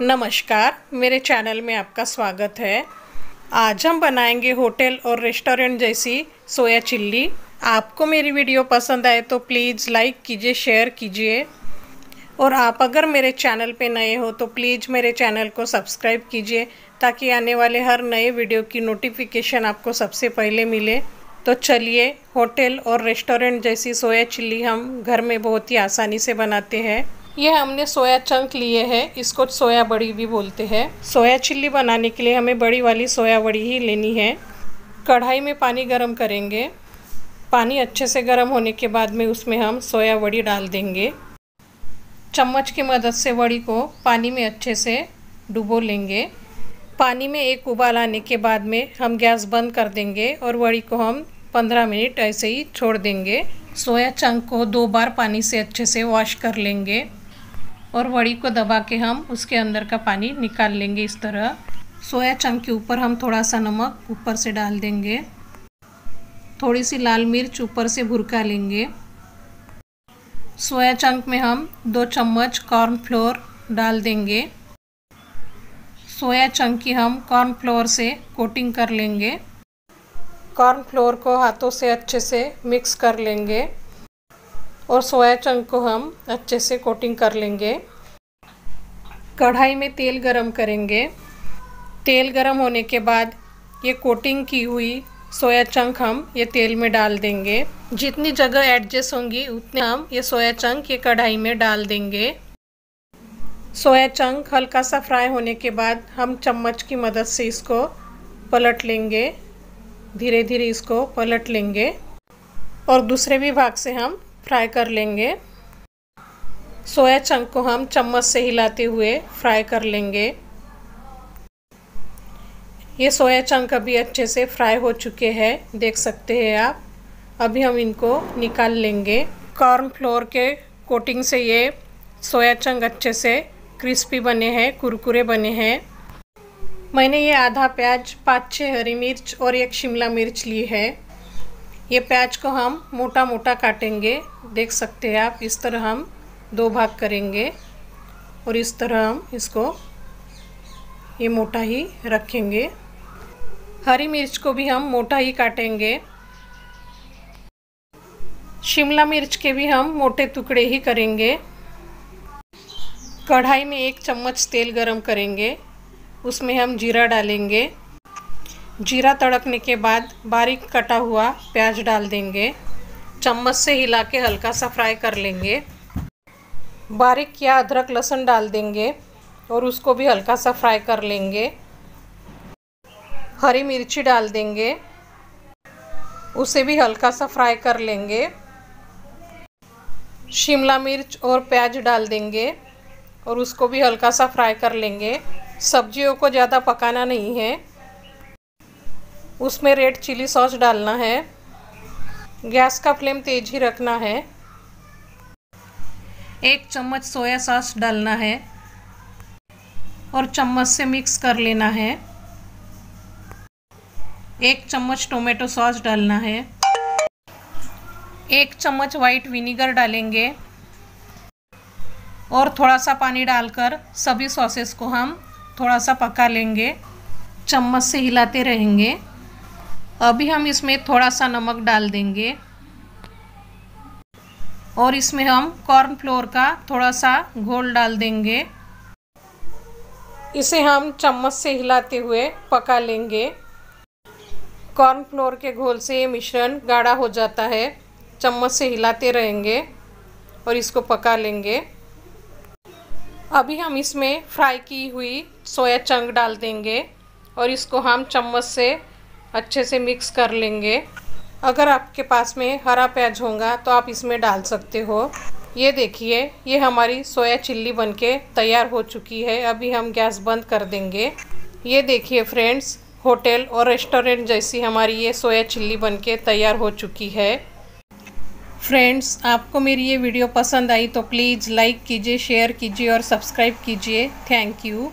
नमस्कार, मेरे चैनल में आपका स्वागत है। आज हम बनाएँगे होटल और रेस्टोरेंट जैसी सोया चिल्ली। आपको मेरी वीडियो पसंद आए तो प्लीज़ लाइक कीजिए, शेयर कीजिए। और आप अगर मेरे चैनल पे नए हो तो प्लीज़ मेरे चैनल को सब्सक्राइब कीजिए, ताकि आने वाले हर नए वीडियो की नोटिफिकेशन आपको सबसे पहले मिले। तो चलिए, होटल और रेस्टोरेंट जैसी सोया चिल्ली हम घर में बहुत ही आसानी से बनाते हैं। यह हमने सोया चंक लिए हैं, इसको सोया बड़ी भी बोलते हैं। सोया चिल्ली बनाने के लिए हमें बड़ी वाली सोया बड़ी ही लेनी है। कढ़ाई में पानी गर्म करेंगे। पानी अच्छे से गर्म होने के बाद में उसमें हम सोया बड़ी डाल देंगे। चम्मच की मदद से वड़ी को पानी में अच्छे से डुबो लेंगे। पानी में एक उबाल आने के बाद में हम गैस बंद कर देंगे और वड़ी को हम 15 मिनट ऐसे ही छोड़ देंगे। सोया चंक को दो बार पानी से अच्छे से वॉश कर लेंगे। और वड़ी को दबा के हम उसके अंदर का पानी निकाल लेंगे इस तरह। सोया चंक के ऊपर हम थोड़ा सा नमक ऊपर से डाल देंगे। थोड़ी सी लाल मिर्च ऊपर से भुरका लेंगे। सोया चंक में हम दो चम्मच कॉर्न फ्लोर डाल देंगे। सोया चंक की हम कॉर्न फ्लोर से कोटिंग कर लेंगे। कॉर्न फ्लोर को हाथों से अच्छे से मिक्स कर लेंगे। और सोया चंक को हम अच्छे से कोटिंग कर लेंगे। कढ़ाई में तेल गरम करेंगे। तेल गरम होने के बाद ये कोटिंग की हुई सोया चंक हम ये तेल में डाल देंगे। जितनी जगह एडजस्ट होंगी, उतने हम ये सोया चंक ये कढ़ाई में डाल देंगे। सोया चंक हल्का सा फ्राई होने के बाद हम चम्मच की मदद से इसको पलट लेंगे। धीरे धीरे इसको पलट लेंगे। और दूसरे भी भाग से हम फ्राई कर लेंगे। सोया चंक को हम चम्मच से हिलाते हुए फ्राई कर लेंगे। ये सोया चंक अभी अच्छे से फ्राई हो चुके हैं, देख सकते हैं आप। अभी हम इनको निकाल लेंगे। कॉर्न फ्लोर के कोटिंग से ये सोया चंक अच्छे से क्रिस्पी बने हैं, कुरकुरे बने हैं। मैंने ये आधा प्याज, पाँच छः हरी मिर्च और एक शिमला मिर्च ली है। ये प्याज को हम मोटा मोटा काटेंगे। देख सकते हैं आप, इस तरह हम दो भाग करेंगे और इस तरह हम इसको ये मोटा ही रखेंगे। हरी मिर्च को भी हम मोटा ही काटेंगे। शिमला मिर्च के भी हम मोटे टुकड़े ही करेंगे। कढ़ाई में एक चम्मच तेल गरम करेंगे। उसमें हम जीरा डालेंगे। जीरा तड़कने के बाद बारीक कटा हुआ प्याज डाल देंगे। चम्मच से हिला के हल्का सा फ्राई कर लेंगे। बारीक किया अदरक लहसुन डाल देंगे और उसको भी हल्का सा फ्राई कर लेंगे। हरी मिर्ची डाल देंगे। उसे भी हल्का सा फ्राई कर लेंगे। शिमला मिर्च और प्याज डाल देंगे और उसको भी हल्का सा फ्राई कर लेंगे। सब्जियों को ज़्यादा पकाना नहीं है। उसमें रेड चिली सॉस डालना है। गैस का फ्लेम तेज ही रखना है। एक चम्मच सोया सॉस डालना है और चम्मच से मिक्स कर लेना है। एक चम्मच टोमेटो सॉस डालना है। एक चम्मच वाइट विनीगर डालेंगे। और थोड़ा सा पानी डालकर सभी सॉसेस को हम थोड़ा सा पका लेंगे। चम्मच से हिलाते रहेंगे। अभी हम इसमें थोड़ा सा नमक डाल देंगे। और इसमें हम कॉर्न फ्लोर का थोड़ा सा घोल डाल देंगे। इसे हम चम्मच से हिलाते हुए पका लेंगे। कॉर्नफ्लोर के घोल से ये मिश्रण गाढ़ा हो जाता है। चम्मच से हिलाते रहेंगे और इसको पका लेंगे। अभी हम इसमें फ्राई की हुई सोया चंक डाल देंगे और इसको हम चम्मच से अच्छे से मिक्स कर लेंगे। अगर आपके पास में हरा प्याज होगा तो आप इसमें डाल सकते हो। ये देखिए, ये हमारी सोया चिल्ली बनके तैयार हो चुकी है। अभी हम गैस बंद कर देंगे। ये देखिए फ्रेंड्स होटल और रेस्टोरेंट जैसी हमारी ये सोया चिल्ली बनके तैयार हो चुकी है। फ्रेंड्स आपको मेरी ये वीडियो पसंद आई तो प्लीज़ लाइक कीजिए शेयर कीजिए और सब्सक्राइब कीजिए। Thank you